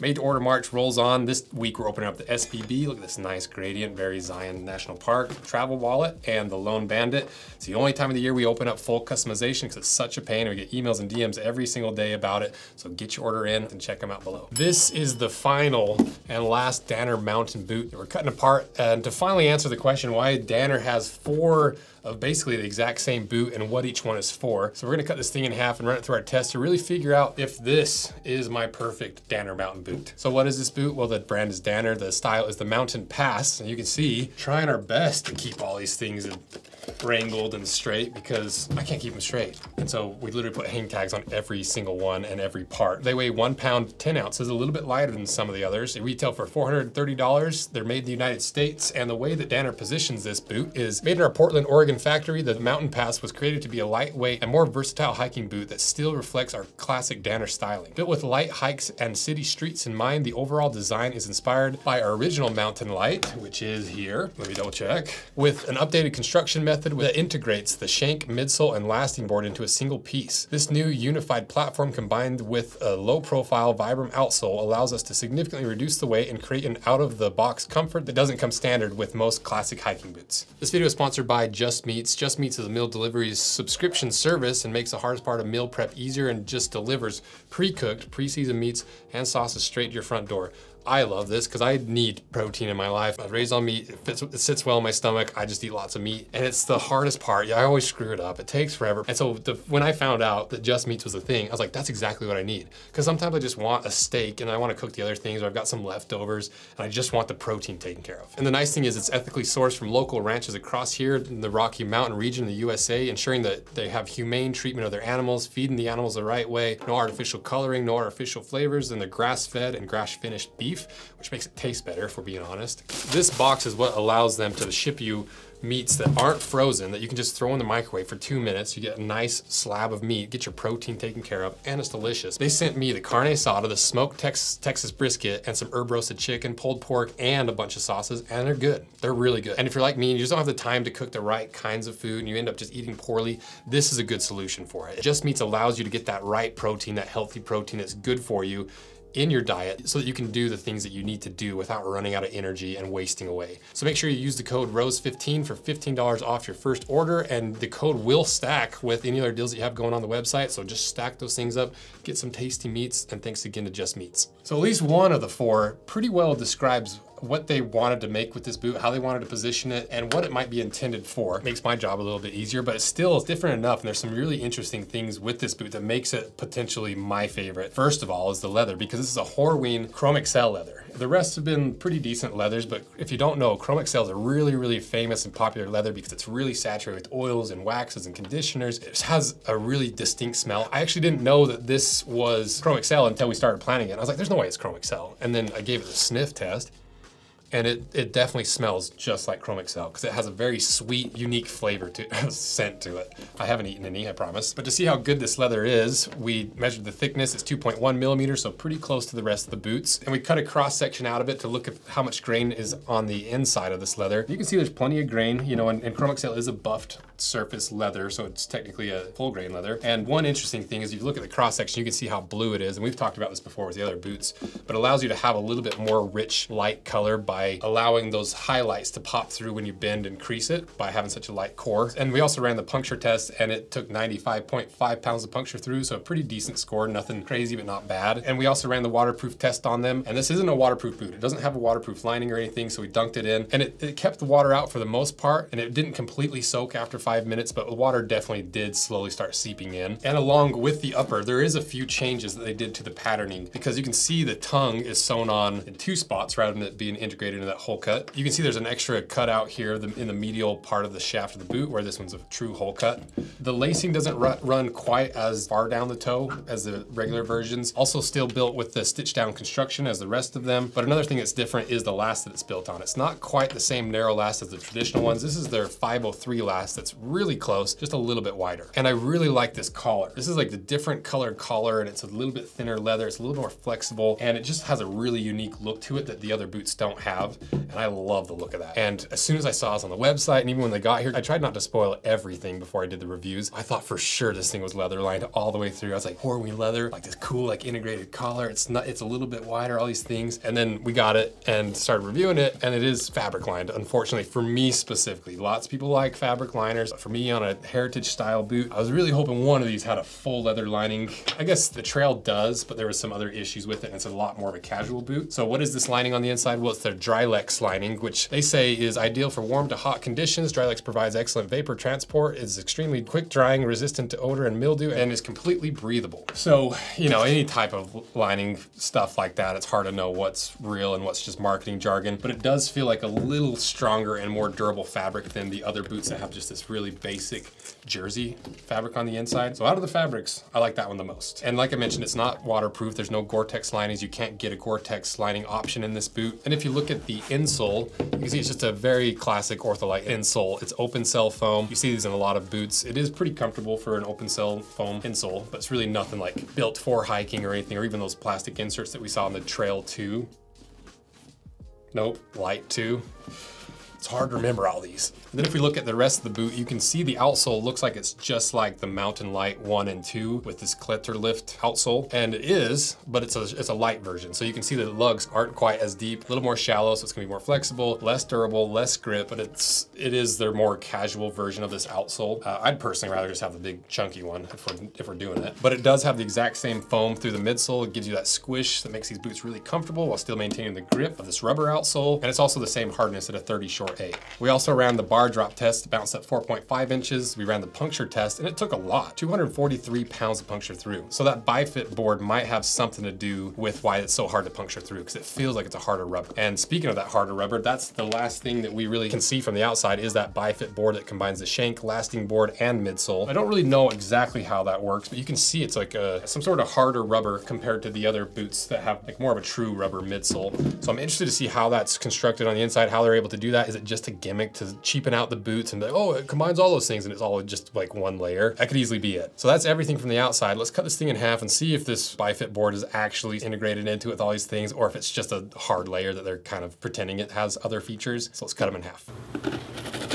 Made to order March rolls on. This week we're opening up the SBB. Look at this nice gradient, very Zion National Park travel wallet and the Lone Bandit. It's the only time of the year we open up full customization because it's such a pain. We get emails and DMs every single day about it. So get your order in and check them out below. This is the final and last Danner mountain boot that we're cutting apart. And to finally answer the question why Danner has four of basically the exact same boot and what each one is for. So we're gonna cut this thing in half and run it through our test to really figure out if this is my perfect Danner mountain boot. So what is this boot? Well, the brand is Danner. The style is the Mountain Pass. And you can see, trying our best to keep all these things wrangled and straight because I can't keep them straight. And so we literally put hang tags on every single one and every part. They weigh one pound, 10 ounces, a little bit lighter than some of the others. They retail for $430. They're made in the United States. And the way that Danner positions this boot is made in our Portland, Oregon factory. The Mountain Pass was created to be a lightweight and more versatile hiking boot that still reflects our classic Danner styling. Built with light hikes and city streets in mind, the overall design is inspired by our original Mountain Light, which is here. Let me double check. With an updated construction method method that integrates the shank, midsole, and lasting board into a single piece. This new unified platform combined with a low profile Vibram outsole allows us to significantly reduce the weight and create an out of the box comfort that doesn't come standard with most classic hiking boots. This video is sponsored by Just Meats. Just Meats is a meal delivery subscription service and makes the hardest part of meal prep easier and just delivers pre-cooked, pre-seasoned meats and sauces straight to your front door. I love this because I need protein in my life. Raised on meat, it, fits, it sits well in my stomach. I just eat lots of meat. And it's the hardest part. Yeah, I always screw it up. It takes forever. And so the, when I found out that Just Meats was a thing, I was like, that's exactly what I need. Because sometimes I just want a steak and I want to cook the other things or I've got some leftovers and I just want the protein taken care of. And the nice thing is it's ethically sourced from local ranches across here in the Rocky Mountain region of the USA, ensuring that they have humane treatment of their animals, feeding the animals the right way, no artificial coloring, no artificial flavors, and they're grass-fed and grass-finished beef, which makes it taste better, if we're being honest. This box is what allows them to ship you meats that aren't frozen that you can just throw in the microwave for two minutes. You get a nice slab of meat, get your protein taken care of, and it's delicious. They sent me the carne asada, the smoked Tex Texas brisket, and some herb roasted chicken, pulled pork, and a bunch of sauces, and they're good. They're really good. And if you're like me and you just don't have the time to cook the right kinds of food and you end up just eating poorly, this is a good solution for it. Just Meats allows you to get that right protein, that healthy protein that's good for you in your diet so that you can do the things that you need to do without running out of energy and wasting away. So make sure you use the code ROSE15 for $15 off your first order and the code will stack with any other deals that you have going on the website. So just stack those things up, get some tasty meats, and thanks again to Just Meats. So at least one of the four pretty well describes what they wanted to make with this boot, how they wanted to position it, and what it might be intended for. It makes my job a little bit easier, but it's still different enough. And there's some really interesting things with this boot that makes it potentially my favorite. First of all is the leather, because this is a Horween Chrome Excel leather. The rest have been pretty decent leathers, but if you don't know, Chrome Excel is a really, really famous and popular leather because it's really saturated with oils and waxes and conditioners. It has a really distinct smell. I actually didn't know that this was Chrome Excel until we started planning it. I was like, there's no way it's Chrome Excel. And then I gave it a sniff test and it, it definitely smells just like Chrome Excel because it has a very sweet, unique flavor to scent to it. I haven't eaten any, I promise. But to see how good this leather is, we measured the thickness. It's 2.1 millimeters, so pretty close to the rest of the boots. And we cut a cross section out of it to look at how much grain is on the inside of this leather. You can see there's plenty of grain, you know, and, and Chrome Excel is a buffed surface leather, so it's technically a full grain leather. And one interesting thing is if you look at the cross section, you can see how blue it is. And we've talked about this before with the other boots, but allows you to have a little bit more rich light color by allowing those highlights to pop through when you bend and crease it by having such a light core. And we also ran the puncture test and it took 95.5 pounds of puncture through, so a pretty decent score, nothing crazy, but not bad. And we also ran the waterproof test on them. And this isn't a waterproof boot. It doesn't have a waterproof lining or anything, so we dunked it in and it, it kept the water out for the most part and it didn't completely soak after five five minutes, but the water definitely did slowly start seeping in. And along with the upper, there is a few changes that they did to the patterning because you can see the tongue is sewn on in two spots rather than it being integrated into that whole cut. You can see there's an extra cutout here in the medial part of the shaft of the boot where this one's a true whole cut. The lacing doesn't run quite as far down the toe as the regular versions. Also still built with the stitch down construction as the rest of them. But another thing that's different is the last that it's built on. It's not quite the same narrow last as the traditional ones. This is their 503 last that's really close, just a little bit wider. And I really like this collar. This is like the different colored collar and it's a little bit thinner leather. It's a little more flexible and it just has a really unique look to it that the other boots don't have. And I love the look of that. And as soon as I saw this on the website and even when they got here, I tried not to spoil everything before I did the reviews. I thought for sure this thing was leather lined all the way through. I was like, Horween leather, like this cool, like integrated collar. It's not, it's a little bit wider, all these things. And then we got it and started reviewing it and it is fabric lined, unfortunately for me specifically. Lots of people like fabric liners. For me on a heritage style boot, I was really hoping one of these had a full leather lining. I guess the trail does, but there was some other issues with it and it's a lot more of a casual boot. So what is this lining on the inside? Well, it's their Drylex lining, which they say is ideal for warm to hot conditions. Drylex provides excellent vapor transport, is extremely quick drying, resistant to odor and mildew, and is completely breathable. So, you know, any type of lining stuff like that, it's hard to know what's real and what's just marketing jargon, but it does feel like a little stronger and more durable fabric than the other boots that have just this really basic jersey fabric on the inside. So out of the fabrics, I like that one the most. And like I mentioned, it's not waterproof. There's no Gore-Tex linings. You can't get a Gore-Tex lining option in this boot. And if you look at the insole, you can see it's just a very classic Ortholite insole. It's open cell foam. You see these in a lot of boots. It is pretty comfortable for an open cell foam insole, but it's really nothing like built for hiking or anything, or even those plastic inserts that we saw on the Trail 2. Nope, Light 2. It's hard to remember all these. Then if we look at the rest of the boot, you can see the outsole looks like it's just like the Mountain Light 1 and 2 with this Kletterlift outsole. And it is, but it's a, it's a light version. So you can see the lugs aren't quite as deep, a little more shallow, so it's gonna be more flexible, less durable, less grip, but it's, it is their more casual version of this outsole. Uh, I'd personally rather just have the big chunky one if we're, if we're doing it. But it does have the exact same foam through the midsole. It gives you that squish that makes these boots really comfortable while still maintaining the grip of this rubber outsole. And it's also the same hardness at a 30 Shore We also ran the bar drop test, bounced at 4.5 inches. We ran the puncture test and it took a lot, 243 pounds to puncture through. So that BiFit board might have something to do with why it's so hard to puncture through because it feels like it's a harder rubber. And speaking of that harder rubber, that's the last thing that we really can see from the outside is that BiFit board that combines the shank, lasting board, and midsole. I don't really know exactly how that works, but you can see it's like a, some sort of harder rubber compared to the other boots that have like more of a true rubber midsole. So I'm interested to see how that's constructed on the inside, how they're able to do that. Is it just a gimmick to cheapen out the boots and be like, oh, it combines all those things and it's all just like one layer. That could easily be it. So that's everything from the outside. Let's cut this thing in half and see if this BiFit board is actually integrated into it with all these things or if it's just a hard layer that they're kind of pretending it has other features. So let's cut them in half.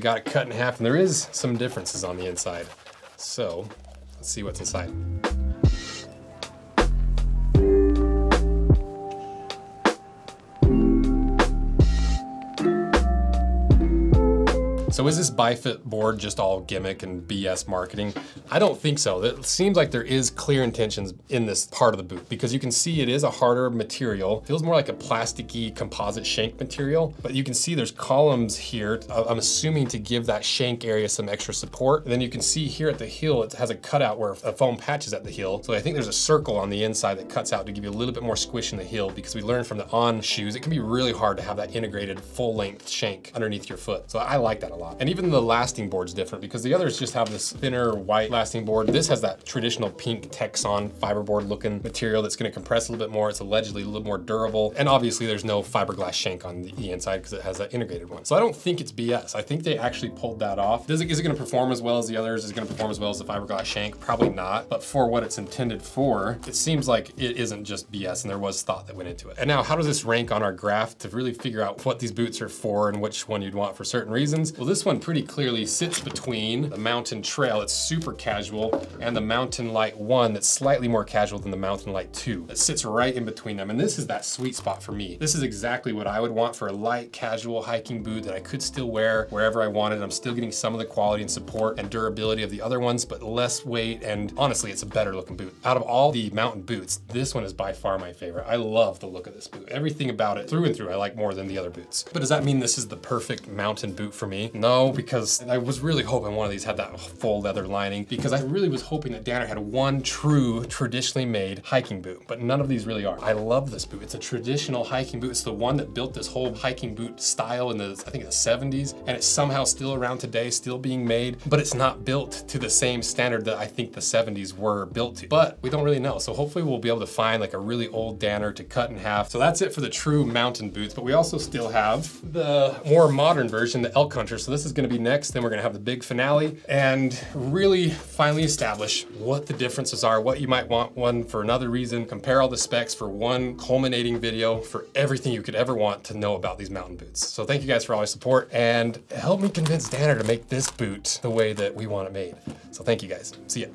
We got it cut in half and there is some differences on the inside. So let's see what's inside. So is this BiFit board just all gimmick and BS marketing? I don't think so. It seems like there is clear intentions in this part of the boot because you can see it is a harder material. feels more like a plasticky composite shank material, but you can see there's columns here, I'm assuming to give that shank area some extra support. And then you can see here at the heel, it has a cutout where a foam patch is at the heel. So I think there's a circle on the inside that cuts out to give you a little bit more squish in the heel because we learned from the on shoes, it can be really hard to have that integrated full length shank underneath your foot. So I like that a lot. And even the lasting board's different because the others just have this thinner white lasting board. This has that traditional pink Texon fiberboard looking material that's gonna compress a little bit more. It's allegedly a little more durable. And obviously there's no fiberglass shank on the inside because it has that integrated one. So I don't think it's BS. I think they actually pulled that off. Is it, is it gonna perform as well as the others? Is it gonna perform as well as the fiberglass shank? Probably not, but for what it's intended for, it seems like it isn't just BS and there was thought that went into it. And now how does this rank on our graph to really figure out what these boots are for and which one you'd want for certain reasons? Well, this one pretty clearly sits between the Mountain Trail, it's super casual, and the Mountain Light 1 that's slightly more casual than the Mountain Light 2. It sits right in between them, and this is that sweet spot for me. This is exactly what I would want for a light, casual hiking boot that I could still wear wherever I wanted. I'm still getting some of the quality and support and durability of the other ones, but less weight, and honestly, it's a better looking boot. Out of all the mountain boots, this one is by far my favorite. I love the look of this boot. Everything about it, through and through, I like more than the other boots. But does that mean this is the perfect mountain boot for me? No, because I was really hoping one of these had that full leather lining because I really was hoping that Danner had one true traditionally made hiking boot, but none of these really are. I love this boot. It's a traditional hiking boot. It's the one that built this whole hiking boot style in the, I think the 70s, and it's somehow still around today, still being made, but it's not built to the same standard that I think the 70s were built to. But we don't really know. So hopefully we'll be able to find like a really old Danner to cut in half. So that's it for the true mountain boots, but we also still have the more modern version, the Elk Hunter. So this is gonna be next, then we're gonna have the big finale and really finally establish what the differences are, what you might want one for another reason, compare all the specs for one culminating video for everything you could ever want to know about these mountain boots. So thank you guys for all your support and help me convince Danner to make this boot the way that we want it made. So thank you guys. See ya.